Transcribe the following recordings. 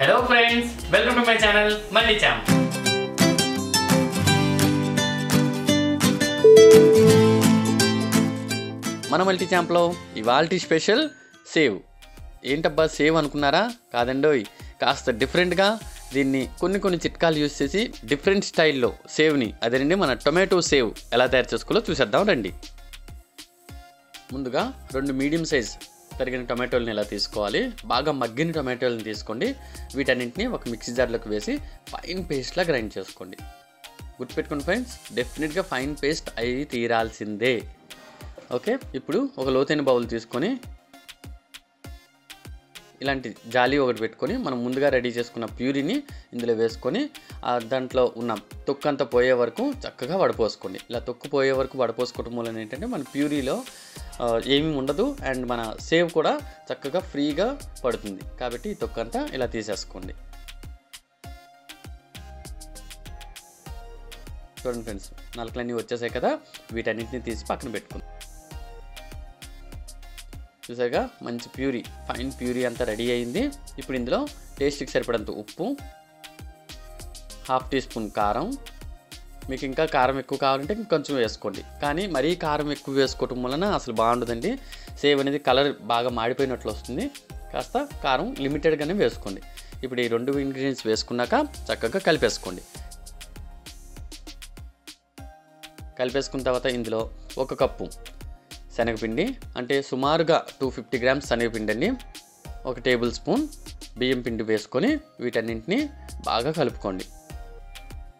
Hello friends welcome to my channel మళ్ళీ చామ్ మన మల్టీ ఛాంప్లో ఇవాల్టి స్పెషల్ సేవ్ ఏంటబ్బా సేవ్ అనుకున్నారా? కాదండోయ్. కాస్త డిఫరెంట్గా దీన్ని కొన్ని కొన్ని చిట్కాలు యూస్ చేసి డిఫరెంట్ స్టైల్లో సేవ్ని అదేనండి మన టొమాటో సేవ్ ఎలా తయారు చేసుకోవాలో చూసేద్దాం రండి. ముందుగా రెండు మీడియం సైజ్ తరిగిన టొమాటోలని ఇలా తీసుకోవాలి? బాగా మగ్గిన టమాటోలను తీసుకోండి. వీటన్నింటినీ ఒక మిక్సీ జార్లోకి వేసి ఫైన్ పేస్ట్లా గ్రైండ్ చేసుకోండి. గుర్తుపెట్టుకోండి ఫ్రెండ్స్ డెఫినెట్గా ఫైన్ పేస్ట్ అయి తీరాల్సిందే. ఓకే ఇప్పుడు ఒక లోతైన బౌల్ తీసుకొని ఇలాంటి జాలి ఒకటి పెట్టుకొని మనం ముందుగా రెడీ చేసుకున్న ప్యూరిని ఇందులో వేసుకొని దాంట్లో ఉన్న తొక్కు అంతా పోయే వరకు చక్కగా వడపోసుకోండి. ఇలా తొక్కు పోయే వరకు వడపోసుకోవటం వలన ఏంటంటే మన ప్యూరీలో ఏమీ ఉండదు అండ్ మన సేవ్ కూడా చక్కగా ఫ్రీగా పడుతుంది. కాబట్టి ఈ తొక్కు అంతా ఇలా తీసేసుకోండి. చూడండి ఫ్రెండ్స్ నలకలన్నీ వచ్చేసాయి కదా. వీటన్నిటిని తీసి పక్కన పెట్టుకుందాం. చూసాగా మంచి ప్యూరీ ఫైన్ ప్యూరీ అంతా రెడీ అయింది. ఇప్పుడు ఇందులో టేస్ట్కి సరిపడంత ఉప్పు హాఫ్ టీ స్పూన్ కారం. మీకు ఇంకా కారం ఎక్కువ కావాలంటే కొంచెం వేసుకోండి. కానీ మరీ కారం ఎక్కువ వేసుకోవటం వలన అసలు బాగుండదండి. సేవ్ అనేది కలర్ బాగా మాడిపోయినట్లు వస్తుంది. కాస్త కారం లిమిటెడ్గానే వేసుకోండి. ఇప్పుడు ఈ రెండు ఇంగ్రీడియంట్స్ వేసుకున్నాక చక్కగా కలిపేసుకోండి. కలిపేసుకున్న తర్వాత ఇందులో ఒక కప్పు శనగపిండి అంటే సుమారుగా టూ ఫిఫ్టీ గ్రామ్స్ శనగపిండి అండి ఒక టేబుల్ స్పూన్ బియ్యం పిండి వేసుకొని వీటన్నింటినీ బాగా కలుపుకోండి.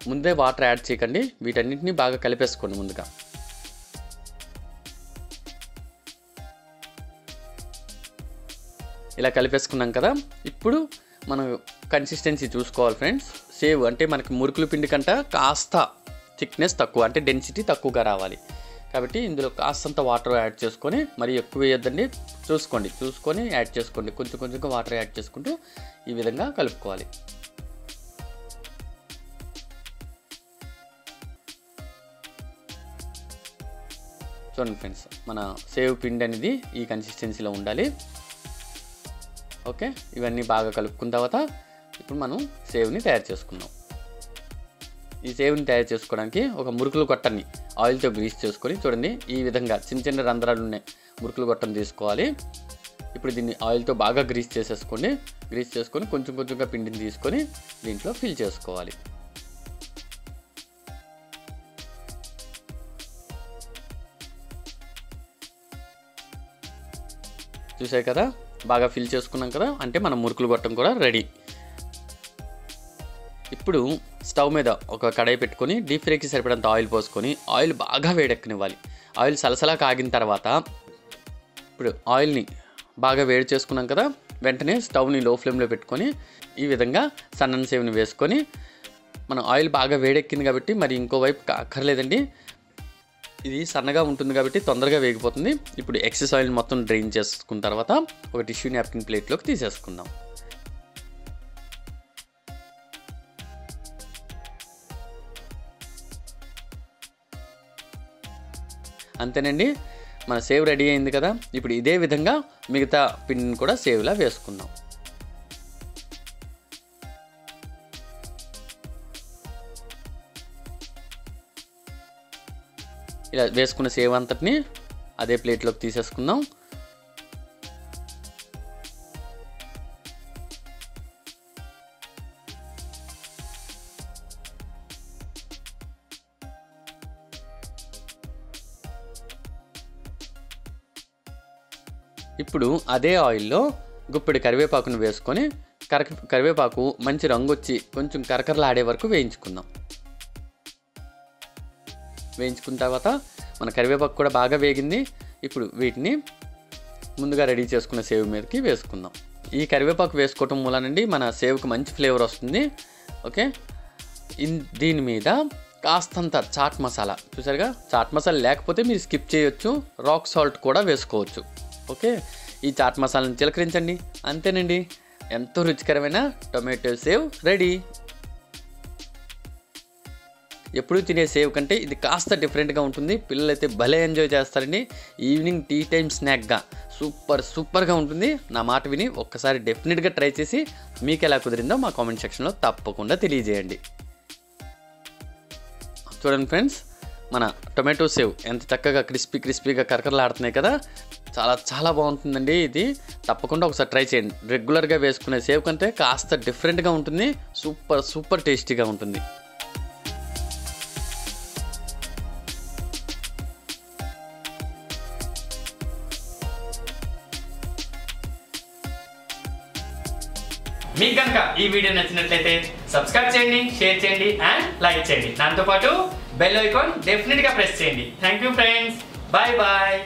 ముందే వాటర్ యాడ్ చేయకండి. వీటన్నింటినీ బాగా కలిపేసుకోండి ముందుగా. ఇలా కలిపేసుకున్నాం కదా. ఇప్పుడు మనం కన్సిస్టెన్సీ చూసుకోవాలి ఫ్రెండ్స్. సేవ్ అంటే మనకి మురుకులు పిండి కంట కాస్త థిక్నెస్ తక్కువ అంటే డెన్సిటీ తక్కువగా రావాలి. కాబట్టి ఇందులో కాస్తంత వాటర్ యాడ్ చేసుకొని మరి ఎక్కువ వేయొద్దండి. చూసుకోండి చూసుకొని యాడ్ చేసుకోండి. కొంచెం కొంచెంగా వాటర్ యాడ్ చేసుకుంటూ ఈ విధంగా కలుపుకోవాలి. చూడండి ఫ్రెండ్స్ మన సేవ్ పిండి అనేది ఈ కన్సిస్టెన్సీలో ఉండాలి. ఓకే ఇవన్నీ బాగా కలుపుకున్న తర్వాత ఇప్పుడు మనం సేవ్ని తయారు చేసుకుందాం. ఈ సేవ్ని తయారు చేసుకోవడానికి ఒక మురుకులు కొట్టండి ఆయిల్తో గ్రీస్ చేసుకొని చూడండి ఈ విధంగా చిన్న చిన్న రంధ్రాలు ఉన్నాయి మురుకులు గొట్టం తీసుకోవాలి. ఇప్పుడు దీన్ని ఆయిల్తో బాగా గ్రీస్ చేసేసుకోండి. గ్రీస్ చేసుకొని కొంచెం కొంచెంగా పిండిని తీసుకొని దీంట్లో ఫిల్ చేసుకోవాలి. చూసాయి కదా? బాగా ఫిల్ చేసుకున్నాం కదా? అంటే మన మురుకులు గొట్టం కూడా రెడీ. ఇప్పుడు స్టవ్ మీద ఒక కడాయి పెట్టుకొని డీప్ ఫ్రైకి సరిపడంత ఆయిల్ పోసుకొని ఆయిల్ బాగా వేడెక్కనివ్వాలి. ఆయిల్ సలసలా కాగిన తర్వాత ఇప్పుడు ఆయిల్ని బాగా వేడి చేసుకున్నాం కదా వెంటనే స్టవ్ని లో ఫ్లేమ్లో పెట్టుకొని ఈ విధంగా సన్నని సేవని వేసుకొని మన ఆయిల్ బాగా వేడెక్కింది కాబట్టి మరి ఇంకోవైపు కా- అక్కర్లేదండి. ఇది సన్నగా ఉంటుంది కాబట్టి తొందరగా వేగిపోతుంది. ఇప్పుడు ఎక్సెస్ ఆయిల్ మొత్తం డ్రైన్ చేసుకున్న తర్వాత ఒక టిష్యూ నాప్కిన్ ప్లేట్లోకి తీసేసుకుందాం. అంతేనండి. మన సేవ్ రెడీ అయింది కదా. ఇప్పుడు ఇదే విధంగా మిగతా పిన్ కూడా సేవ్లా వేసుకుందాం. ఇలా వేసుకున్న సేవ్ అంతటిని అదే ప్లేట్లోకి తీసేసుకుందాం. ఇప్పుడు అదే ఆయిల్లో గుప్పెడు కరివేపాకును వేసుకొని కర కరివేపాకు మంచి రంగు వచ్చి కొంచెం కరకరలాడే వరకు వేయించుకుందాం. వేయించుకున్న తర్వాత మన కరివేపాకు కూడా బాగా వేగింది. ఇప్పుడు వీటిని ముందుగా రెడీ చేసుకున్న సేవ్ మీదకి వేసుకుందాం. ఈ కరివేపాకు వేసుకోవటం మూలనండి మన సేవ్కి మంచి ఫ్లేవర్ వస్తుంది. ఓకే? ఇన్ దీని మీద కాస్తంత చాట్ మసాలా. చూసారుగా? చాట్ మసాలా లేకపోతే మీరు స్కిప్ చేయొచ్చు. రాక్ సాల్ట్ కూడా వేసుకోవచ్చు. ఓకే ఈ చాట్ మసాలాను చిలకరించండి అంతేనండి. ఎంతో రుచికరమైన టొమాటో సేవ్ రెడీ. ఎప్పుడు తినే సేవ్ కంటే ఇది కాస్త డిఫరెంట్గా ఉంటుంది. పిల్లలైతే భలే ఎంజాయ్ చేస్తారండి. ఈవినింగ్ టీ టైం స్నాక్గా. సూపర్ సూపర్గా ఉంటుంది. నా మాట విని ఒక్కసారి డెఫినెట్గా ట్రై చేసి మీకు ఎలా కుదిరిందో మా కామెంట్ సెక్షన్లో తప్పకుండా తెలియజేయండి. చూడండి ఫ్రెండ్స్ మన టొమాటో సేవ్. ఎంత చక్కగా క్రిస్పీ క్రిస్పీగా కరకరలాడుతున్నాయి కదా. చాలా చాలా బాగుంటుందండి ఇది. తప్పకుండా ఒకసారి ట్రై చేయండి. రెగ్యులర్గా వేసుకునే సేవ్ కంటే కాస్త డిఫరెంట్గా ఉంటుంది. సూపర్ సూపర్ టేస్టీగా ఉంటుంది. మీకు కనుక ఈ వీడియో నచ్చినట్లయితే సబ్స్క్రైబ్ చేయండి షేర్ చేయండి అండ్ లైక్ చేయండి. దాంతోపాటు బెల్ ఐకాన్ డెఫినెట్గా ప్రెస్ చేయండి thank you friends bye bye